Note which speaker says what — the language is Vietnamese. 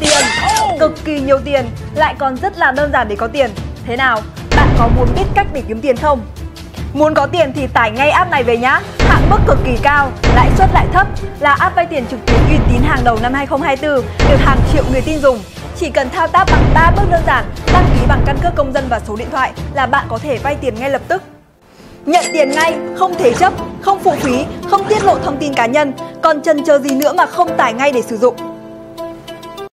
Speaker 1: Tiền, cực kỳ nhiều tiền, lại còn rất là đơn giản để có tiền. Thế nào, bạn có muốn biết cách để kiếm tiền không? Muốn có tiền thì tải ngay app này về nhá. Hạn mức cực kỳ cao, lãi suất lại thấp, là app vay tiền trực tuyến uy tín hàng đầu năm 2024, được hàng triệu người tin dùng. Chỉ cần thao tác bằng 3 bước đơn giản, đăng ký bằng căn cước công dân và số điện thoại là bạn có thể vay tiền ngay lập tức. Nhận tiền ngay, không thế chấp, không phụ phí, không tiết lộ thông tin cá nhân, còn chần chờ gì nữa mà không tải ngay để sử dụng.